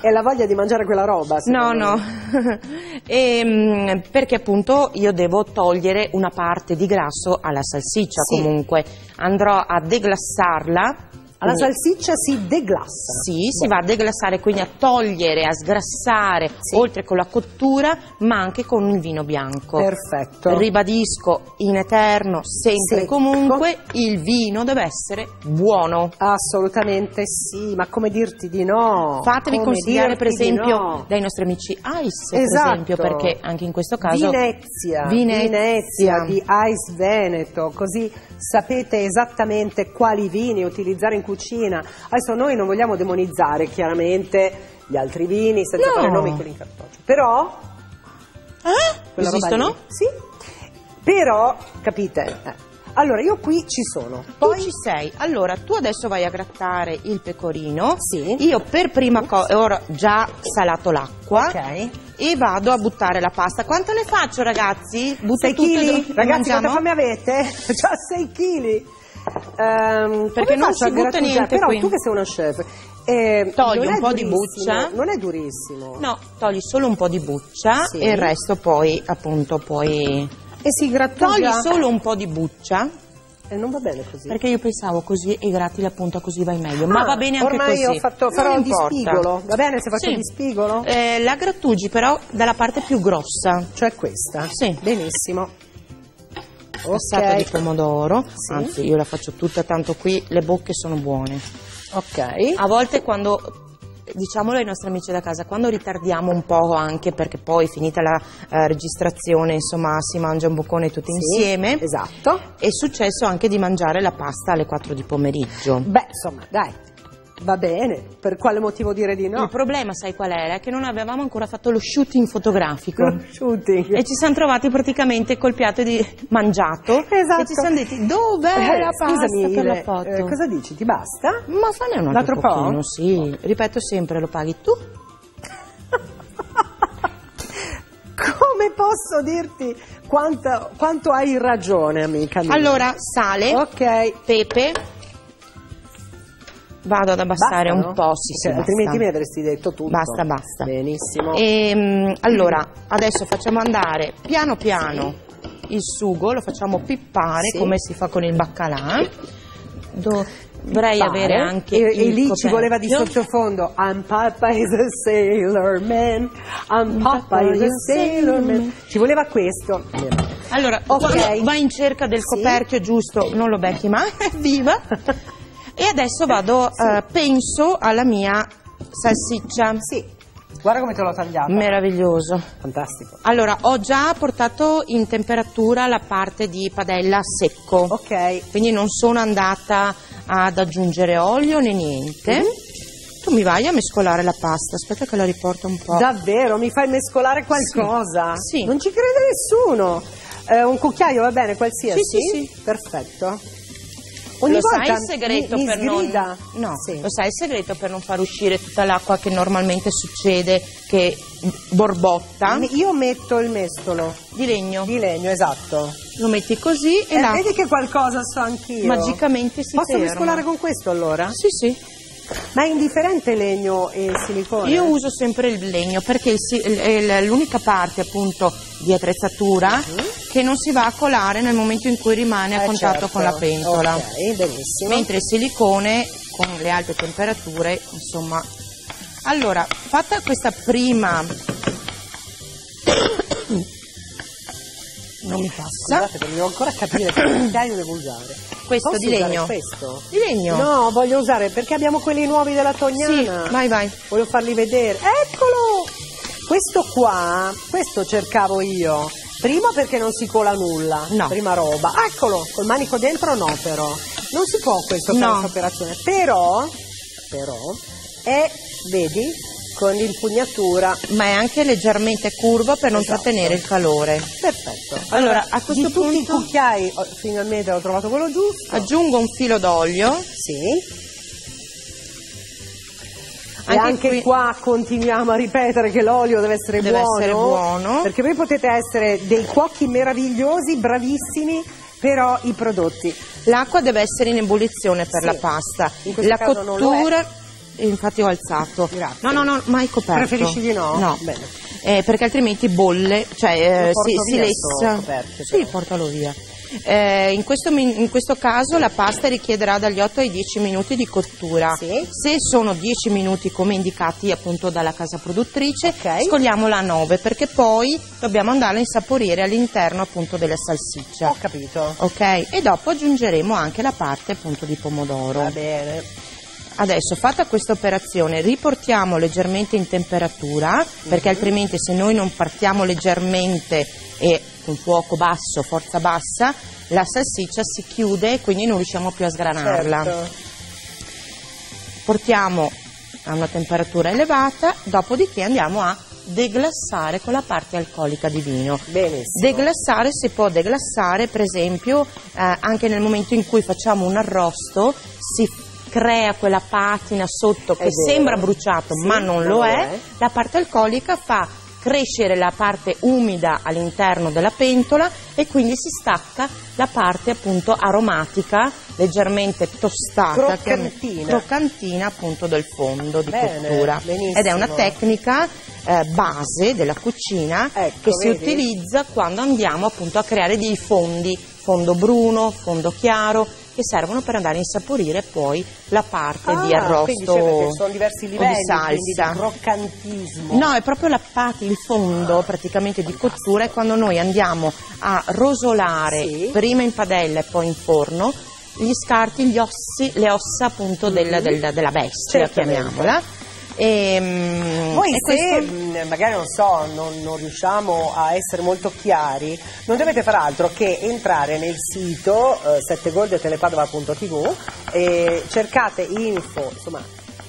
È la voglia di mangiare quella roba. No, secondo no, me. Ehm, perché appunto io devo togliere una parte di grasso alla salsiccia Sì. comunque. Andrò a deglassarla. Alla quindi- salsiccia si deglassa. Sì, si va a deglassare, quindi a togliere, a sgrassare, oltre con la cottura, ma anche con il vino bianco. Perfetto. Ribadisco in eterno, sempre e comunque, il vino deve essere buono. Assolutamente sì, ma come dirti di no? Fatevi Come consigliare per esempio no? dai nostri amici Ice, Esatto. per esempio, perché anche in questo caso Venezia, Venezia. di Ice Veneto, così sapete esattamente quali vini utilizzare in cucina. Adesso noi non vogliamo demonizzare chiaramente gli altri vini senza No. fare nomi quelli in cartoccio, però Eh? Esistono? lì- Sì. Però, capite? eh, Allora, io qui ci sono. Tu ci sei, allora tu adesso vai a grattare il pecorino. Sì. Io per prima cosa, ora già salato l'acqua. Ok. E vado a buttare la pasta. Quanto ne faccio, ragazzi? Butto 6 tutto e kg? Ragazzi, quanta fame avete? Già 6 kg. Ehm, Perché non a butta niente Però qui. tu che sei una chef, eh, Togli un po' di buccia. Non è durissimo. No, togli solo un po' di buccia Sì. e il resto poi, appunto, poi... E si grattugia. Togli solo un po' di buccia, E non va bene così. perché io pensavo così e gratti la punta così vai meglio. Ma Ah, va bene anche ormai così. ho fatto, Non farò di importa. spigolo. Va bene se faccio Sì. di spigolo? Eh, la grattugi però dalla parte più grossa. Cioè questa? Sì. Benissimo. Passata di Ok. pomodoro, Sì. anzi io la faccio tutta, tanto qui le bocche sono buone. Ok. A volte quando, diciamolo ai nostri amici da casa, quando ritardiamo un po' anche perché poi finita la eh, registrazione insomma si mangia un boccone tutti Sì, insieme, Esatto. è successo anche di mangiare la pasta alle 4 di pomeriggio. Beh, insomma, dai. Va bene. Per quale motivo dire di no? Il problema, sai qual era? È che non avevamo ancora fatto lo shooting fotografico. Lo shooting. E ci siamo trovati praticamente col piatto di mangiato Esatto. e ci siamo detti dov'è Eh, la pasta scusami, per la Ile, foto? eh, cosa dici? Ti basta? Ma fanne un altro altro po'? pochino, sì. Ripeto sempre, lo paghi tu? Come posso dirti quanto, quanto hai ragione, amica mia? Allora, sale, ok. pepe. Vado ad abbassare Basta, un no? po', sì, sì, Ok, altrimenti basta. mi avresti detto tutto. Basta, basta. Benissimo. Ehm, allora, adesso facciamo andare piano piano il sugo, lo facciamo pippare Sì. come si fa con il baccalà. Dovrei Pare. avere anche e, e lì ci coperchio. voleva di sottofondo I'm Papa is a sailor man I'm Papa is a sailor man ci voleva questo Allora, Ok. quando vai in cerca del Sì. coperchio giusto, non lo becchi mai, viva. E adesso vado, eh, penso alla mia salsiccia. sì guarda come te l'ho tagliata Meraviglioso. fantastico Allora, ho già portato in temperatura la parte di padella secco. ok Quindi non sono andata ad aggiungere olio né niente. Mhm. Tu mi vai a mescolare la pasta, aspetta che la riporto un po'. davvero mi fai mescolare qualcosa Sì. non ci crede nessuno Eh, un cucchiaio va bene qualsiasi Sì, sì, sì. perfetto Ogni lo sai il segreto mi, mi per non. No, Sì. lo sai il segreto per non far uscire tutta l'acqua che normalmente succede che borbotta io metto il mestolo di legno. di legno esatto Lo metti così e Eh, l'acqua vedi che qualcosa so anch'io magicamente si Posso ferma. mescolare con questo allora? Sì, sì. Ma è indifferente legno e silicone? Io uso sempre il legno perché è l'unica parte appunto di attrezzatura Mhm. che non si va a colare nel momento in cui rimane a Eh, contatto certo. con la pentola. Ok, benissimo. Mentre il silicone con le alte temperature, insomma. Allora, fatta questa prima non mi passa. Scusate, devo ancora capire che cucchiaio devo usare. Questo Posso di legno. questo? Di legno. No, voglio usare perché abbiamo quelli nuovi della Sì, Tognana. vai vai. Voglio farli vedere. Eccolo! Questo qua, questo cercavo io. Prima perché non si cola nulla, No. prima roba. Eccolo, col manico dentro no però. Non si può questo fare No. questa operazione. Però, però, è, vedi, con l'impugnatura. Ma è anche leggermente curvo per non Esatto. trattenere il calore. Perfetto. Allora, a questo tutti i punto- cucchiai, oh, finalmente ho trovato quello giusto. Aggiungo un filo d'olio. Sì. E Anche anche qui- qua continuiamo a ripetere che l'olio deve essere Deve buono. essere buono. Perché voi potete essere dei cuochi meravigliosi, bravissimi, però i prodotti. L'acqua deve essere in ebollizione per Sì. la pasta. In questo la caso infatti ho alzato. Grazie. No, no, no, mai coperto. Preferisci di no? No. Bene. Eh, perché altrimenti bolle, cioè eh, si, si lessa. Sì, portalo via. Eh, in, questo, in questo caso la pasta richiederà dagli 8 ai 10 minuti di cottura. Sì. Se sono 10 minuti come indicati appunto dalla casa produttrice, Ok. scogliamola a 9 perché poi dobbiamo andarla a insaporire all'interno appunto della salsiccia. Ho capito. Ok, e dopo aggiungeremo anche la parte appunto di pomodoro. Va bene. Adesso fatta questa operazione riportiamo leggermente in temperatura perché altrimenti se noi non partiamo leggermente e con fuoco basso, forza bassa, la salsiccia si chiude e quindi non riusciamo più a sgranarla. Certo. Portiamo a una temperatura elevata, dopodiché andiamo a deglassare con la parte alcolica di vino. Benissimo. Deglassare si può deglassare per esempio eh, anche nel momento in cui facciamo un arrosto si crea quella patina sotto che sembra bruciato Sì, ma non lo è, è. la parte alcolica fa crescere la parte umida all'interno della pentola e quindi si stacca la parte appunto aromatica leggermente tostata Croccantina. croccantina appunto del fondo di Bene, cottura benissimo. ed è una tecnica eh, base della cucina Ecco, che si vedi? utilizza quando andiamo appunto a creare dei fondi, fondo bruno, fondo chiaro, che servono per andare a insaporire poi la parte di Ah, arrosto quindi sono diversi livelli di salsa. di croccantismo. No, è proprio la pati, il fondo praticamente di cottura è quando noi andiamo a rosolare Sì. prima in padella e poi in forno gli scarti, gli ossi, le ossa appunto del- del- della bestia, Mhm. Certamente. chiamiamola. E, mm, Poi e se questo- magari non so, non, non riusciamo a essere molto chiari, non dovete far altro che entrare nel sito eh, settegoldeteleppadova.tv e cercate info, insomma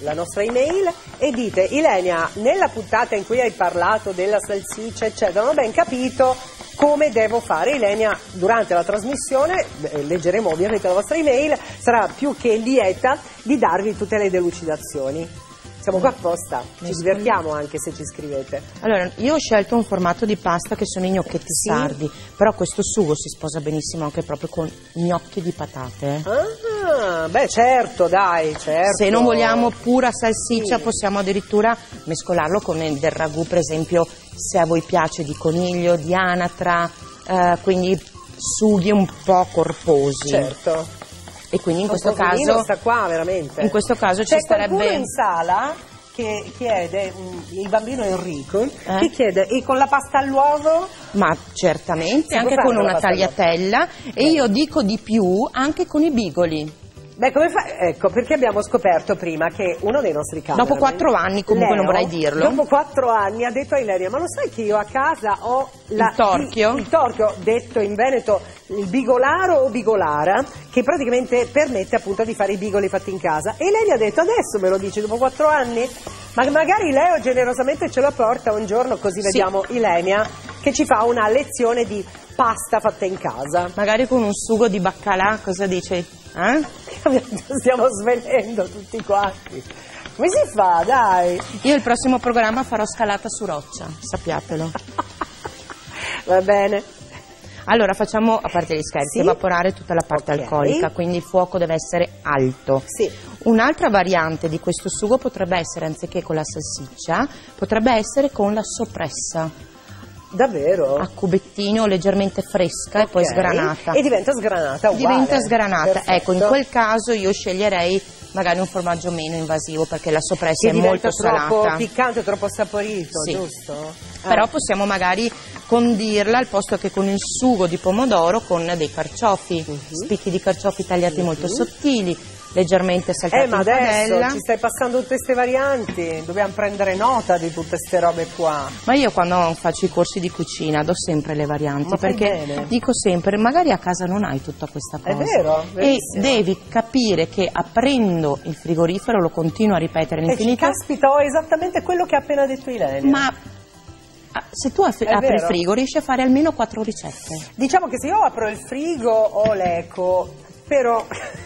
la nostra email e dite Ilenia, nella puntata in cui hai parlato della salsiccia eccetera, non ho ben capito come devo fare. Ilenia durante la trasmissione, eh, leggeremo ovviamente la vostra email, sarà più che lieta di darvi tutte le delucidazioni. Siamo qua apposta, ci divertiamo anche se ci scrivete. Allora, io ho scelto un formato di pasta che sono i gnocchetti Sì. sardi, però questo sugo si sposa benissimo anche proprio con gnocchi di patate. eh. Ah, beh certo, dai, certo. Se non vogliamo pura salsiccia Sì. possiamo addirittura mescolarlo con del ragù, per esempio, se a voi piace di coniglio, di anatra, eh, quindi sughi un po' corposi. Certo. E quindi in questo caso qua veramente. in questo caso ci starebbe in sala che chiede, mm, il bambino Enrico, Eh? che chiede, e con la pasta all'uovo? ma certamente anche con una tagliatella e io dico di più anche con i bigoli. Beh, come fa? Ecco, perché abbiamo scoperto prima che uno dei nostri cameraman... Dopo quattro anni, comunque, non Leo, vorrei dirlo. Dopo quattro anni ha detto a Ilenia, ma lo sai che io a casa ho la- Il torchio? Il, il torchio, detto in Veneto il bigolaro o bigolara, che praticamente permette appunto di fare i bigoli fatti in casa. E Ilenia ha detto, adesso me lo dici, dopo quattro anni? Ma magari Leo generosamente ce lo porta un giorno così vediamo Ilenia che ci fa una lezione di pasta fatta in casa. Magari con un sugo di baccalà, cosa dici? Eh? Stiamo svenendo tutti quanti. Come si fa, dai? Io il prossimo programma farò scalata su roccia, sappiatelo. Va bene. Allora facciamo, a parte gli scherzi, Sì. evaporare tutta la parte Ok. alcolica, quindi il fuoco deve essere alto. Sì. Un'altra variante di questo sugo potrebbe essere, anziché con la salsiccia, potrebbe essere con la soppressa, Davvero? a cubettino leggermente fresca e poi sgranata. E diventa sgranata uguale. Diventa sgranata. Perfetto. Ecco, in quel caso io sceglierei magari un formaggio meno invasivo perché la soppressa che è molto troppo salata. piccante, troppo saporito, Sì. giusto? Però Ah. possiamo magari condirla al posto che con il sugo di pomodoro con dei carciofi, Mhm. spicchi di carciofi tagliati molto sottili, leggermente saltati Eh, ma adesso padella. ci stai passando tutte queste varianti, dobbiamo prendere nota di tutte queste robe qua. Ma io quando faccio i corsi di cucina do sempre le varianti Ma perché bene. dico sempre magari a casa non hai tutta questa cosa. È vero, E verissimo. devi capire che aprendo il frigorifero, lo continuo a ripetere E ci all'infinito, caspita, ho esattamente quello che ha appena detto Ilenia. ma ah, se tu apri il frigo riesci a fare almeno quattro ricette. Diciamo che se io apro il frigo ho l'eco, però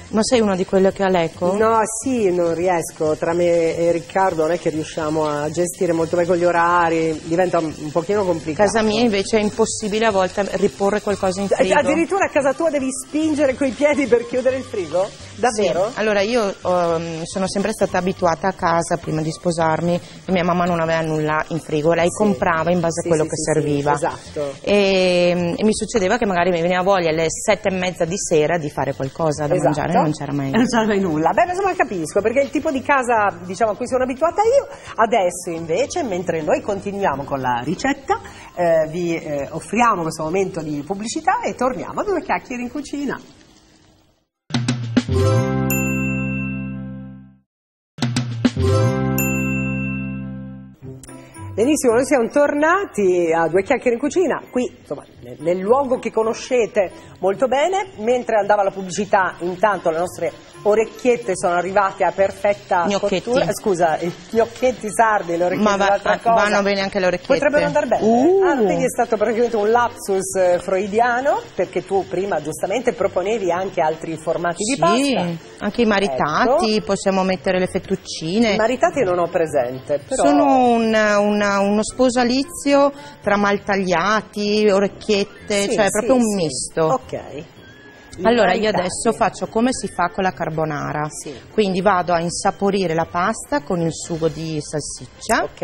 Ma sei una di quelle che ha l'eco? No, sì, non riesco. Tra me e Riccardo non è che riusciamo a gestire molto bene con gli orari, diventa un pochino complicato. Casa mia invece è impossibile a volte riporre qualcosa in frigo. Addirittura a casa tua devi spingere coi piedi per chiudere il frigo? Davvero? Sì. Allora io ehm, sono sempre stata abituata a casa prima di sposarmi e mia mamma non aveva nulla in frigo, lei Sì. comprava in base Sì, a quello che serviva. esatto. E, e mi succedeva che magari mi veniva voglia alle sette e mezza di sera di fare qualcosa da Esatto. mangiare non c'era mai. Non c'era mai nulla. Beh, insomma capisco, perché è il tipo di casa diciamo, a cui sono abituata io. Adesso invece, mentre noi continuiamo con la ricetta, eh, vi eh, offriamo questo momento di pubblicità e torniamo a due chiacchiere in cucina. Benissimo, noi siamo tornati a due chiacchiere in cucina, qui insomma, nel, nel luogo che conoscete molto bene, mentre andava la pubblicità intanto le nostre orecchiette sono arrivate a perfetta Gnocchetti. cottura, scusa, i gnocchetti sardi, le orecchiette Ma va- ah, vanno bene anche le orecchiette. Potrebbero andare bene. Uh. Ah, quindi è stato praticamente un lapsus eh, freudiano, perché tu prima giustamente proponevi anche altri formati di Sì, pasta. anche i maritati, Ecco. possiamo mettere le fettuccine. I maritati non ho presente, però... Sono un- una- uno sposalizio tra maltagliati, orecchiette, Sì, cioè sì, proprio un sì. misto. Ok. Allora io adesso faccio come si fa con la carbonara, Sì. quindi vado a insaporire la pasta con il sugo di salsiccia Ok.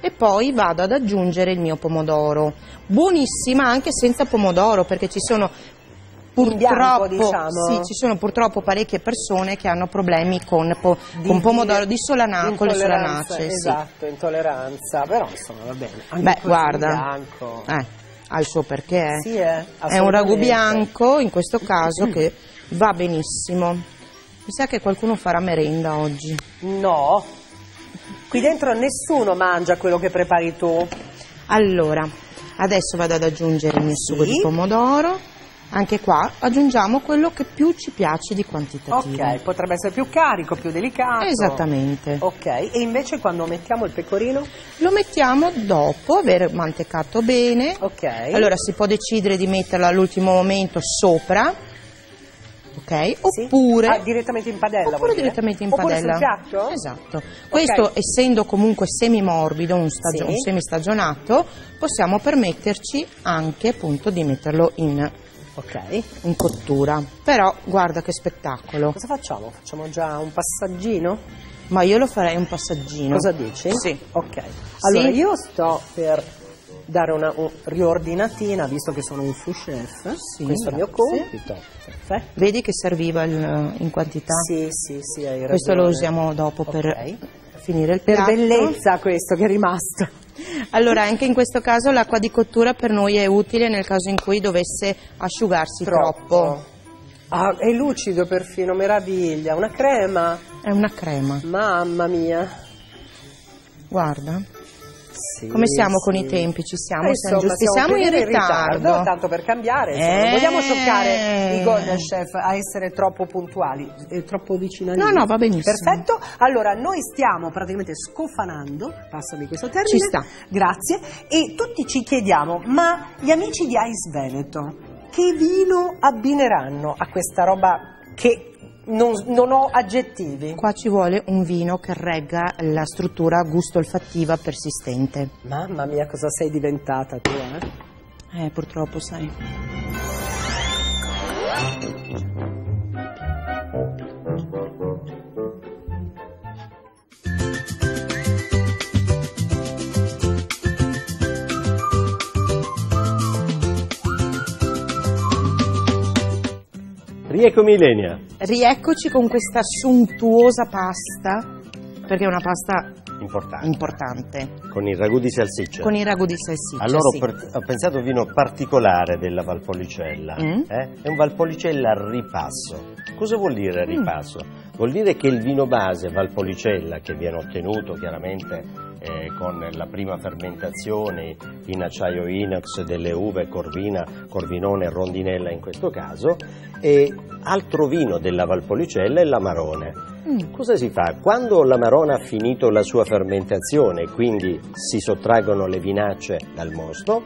e poi vado ad aggiungere il mio pomodoro. Buonissima anche senza pomodoro perché ci sono In bianco, purtroppo, diciamo. sì, ci sono purtroppo parecchie persone che hanno problemi con, po- Di- con pomodoro di solana, con le intolleranza, solanacee. sì. Esatto, intolleranza, però insomma va bene. Anche Beh, guarda. bianco. Eh, ha il suo perché. Sì, eh, È un ragù bianco, in questo caso, che va benissimo. Mi sa che qualcuno farà merenda oggi. No, qui dentro nessuno mangia quello che prepari tu. Allora, adesso vado ad aggiungere il mio sugo Sì. di pomodoro. Anche qua aggiungiamo quello che più ci piace di quantitativo. Ok, potrebbe essere più carico, più delicato. Esattamente. Ok, e invece quando mettiamo il pecorino? Lo mettiamo dopo aver mantecato bene. Ok. Allora si può decidere di metterlo all'ultimo momento sopra, ok? Oppure, Ah, direttamente in padella oppure dire? direttamente in Oppure padella. sul piatto? Esatto. Questo essendo comunque semimorbido, un, stagio- Sì. un semistagionato, possiamo permetterci anche appunto di metterlo in, Ok. in cottura. Però guarda che spettacolo. Cosa facciamo? Facciamo già un passaggino? Ma io lo farei un passaggino. Cosa dici? Sì. Ok. Allora Sì. io sto per dare una un- riordinatina, visto che sono un sous chef. Sì, Questo è il mio compito. Perfetto. Vedi che serviva il- in quantità? Sì, sì, sì, hai Questo ragione. lo usiamo dopo per Ok. finire il Per piatto. bellezza questo che è rimasto. Allora, anche in questo caso l'acqua di cottura per noi è utile nel caso in cui dovesse asciugarsi troppo. Ah, è lucido perfino, meraviglia. Una crema. È una crema. Mamma mia. Guarda, Sì, come siamo con sì. i tempi? Ci siamo? Eh, siamo insomma, giusti? Siamo in più ritardo. Tanto per cambiare, insomma, non Eh. vogliamo scioccare i Golden Chef a essere troppo puntuali, e troppo vicini a No, noi. no, va benissimo. Perfetto. Allora, noi stiamo praticamente scofanando, passami questo termine. Ci sta. Grazie. E tutti ci chiediamo, ma gli amici di Ice Veneto che vino abbineranno a questa roba che non, non ho aggettivi? Qua ci vuole un vino che regga la struttura gusto-olfattiva persistente. Mamma mia, cosa sei diventata tu, eh? Eh, purtroppo, sai. Rieccomi Ilenia. Rieccoci con questa sontuosa pasta, perché è una pasta Importante. importante, Con il ragù di salsiccia. con il ragù di salsiccia. Allora sì. ho, pensato a un vino particolare della Valpolicella. Mm. eh? È un Valpolicella a ripasso. Cosa vuol Mm. dire ripasso? Vuol dire che il vino base Valpolicella, che viene ottenuto chiaramente eh, con la prima fermentazione in acciaio inox delle uve Corvina, Corvinone e Rondinella in questo caso, e altro vino della Valpolicella è l'Amarone. Cosa si fa? Quando l'amarone ha finito la sua fermentazione, quindi si sottraggono le vinacce dal mosto,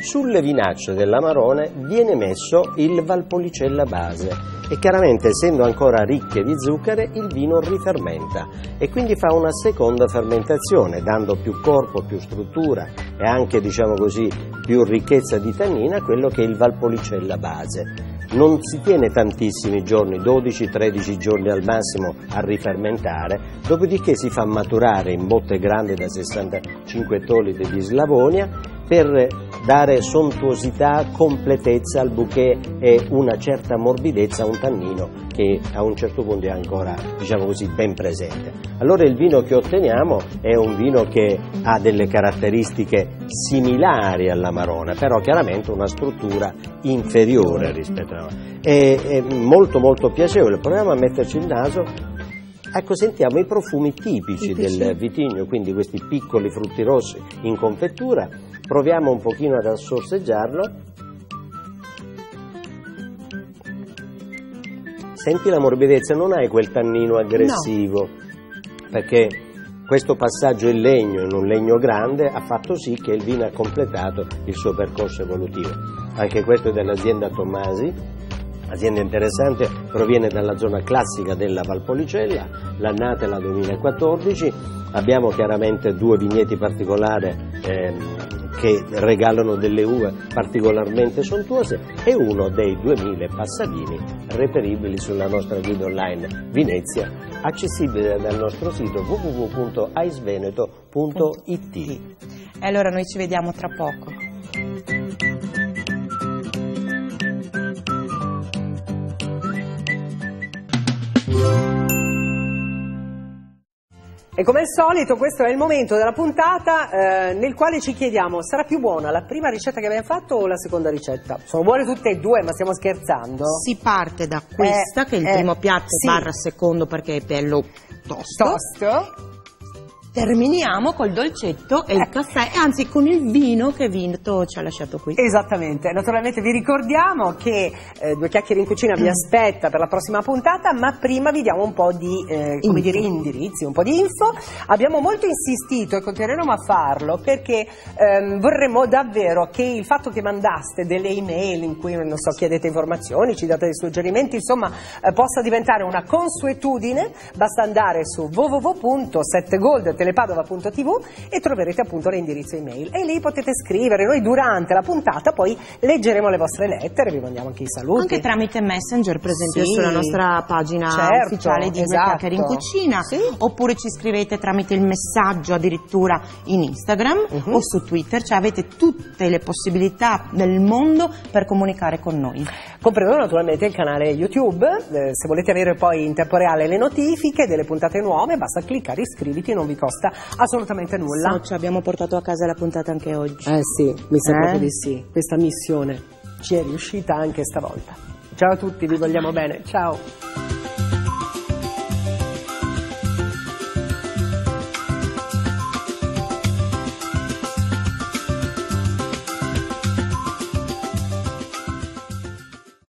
sulle vinacce dell'amarone viene messo il valpolicella base e chiaramente essendo ancora ricche di zucchero il vino rifermenta e quindi fa una seconda fermentazione dando più corpo, più struttura e anche diciamo così più ricchezza di tannina a quello che è il valpolicella base. Non si tiene tantissimi giorni, 12-13 giorni al massimo a rifermentare, dopodiché si fa maturare in botte grandi da 65 ettolitri di Slavonia per dare sontuosità, completezza al bouquet e una certa morbidezza a un tannino che a un certo punto è ancora, diciamo così, ben presente. Allora il vino che otteniamo è un vino che ha delle caratteristiche similari all'amarone, però chiaramente una struttura inferiore rispetto a è, è molto molto piacevole. Proviamo a metterci il naso Ecco, sentiamo i profumi tipici, Tipici. del vitigno, quindi questi piccoli frutti rossi in confettura. Proviamo un pochino ad assorseggiarlo. Senti la morbidezza, non hai quel tannino aggressivo, perché questo passaggio in legno, in un legno grande, ha fatto sì che il vino ha completato il suo percorso evolutivo. Anche questo è dell'azienda Tommasi, azienda interessante, proviene dalla zona classica della Valpolicella, l'annata è la 2014, abbiamo chiaramente due vigneti particolari ehm, che regalano delle uve particolarmente sontuose e uno dei 2000 passadini reperibili sulla nostra guida online Venezia, accessibile dal nostro sito www.aisveneto.it. E allora noi ci vediamo tra poco. E come al solito questo è il momento della puntata eh, nel quale ci chiediamo sarà più buona la prima ricetta che abbiamo fatto o la seconda ricetta? Sono buone tutte e due ma stiamo scherzando? Si parte da questa, Eh, che è il eh, primo piatto sì. barra secondo perché è bello tosto. Tosto? Terminiamo col dolcetto e il caffè, e anzi con il vino che Vinto ci ha lasciato qui. Esattamente, naturalmente vi ricordiamo che eh, Due Chiacchiere in Cucina vi aspetta per la prossima puntata, ma prima vi diamo un po' di eh, dire, indirizzi, un po' di info. Abbiamo molto insistito e continueremo a farlo perché ehm, vorremmo davvero che il fatto che mandaste delle email in cui non so, chiedete informazioni, ci date dei suggerimenti, insomma, eh, possa diventare una consuetudine. Basta andare su www.setgoldtelepadova.tv e troverete appunto l'indirizzo email e lì potete scrivere. Noi durante la puntata poi leggeremo le vostre lettere, vi mandiamo anche i saluti. Anche tramite Messenger, per esempio, Sì. sulla nostra pagina Certo, ufficiale di esatto. In Cucina, Sì. oppure ci scrivete tramite il messaggio addirittura in Instagram Mhm. o su Twitter, cioè avete tutte le possibilità del mondo per comunicare con noi. Compreso naturalmente il canale YouTube, eh, se volete avere poi in tempo reale le notifiche delle puntate nuove basta cliccare iscriviti, non vi costa assolutamente nulla. So, ci abbiamo portato a casa la puntata anche oggi. Eh sì, mi sa Eh? di sì, questa missione ci è riuscita anche stavolta. Ciao a tutti, vi vogliamo bene, ciao.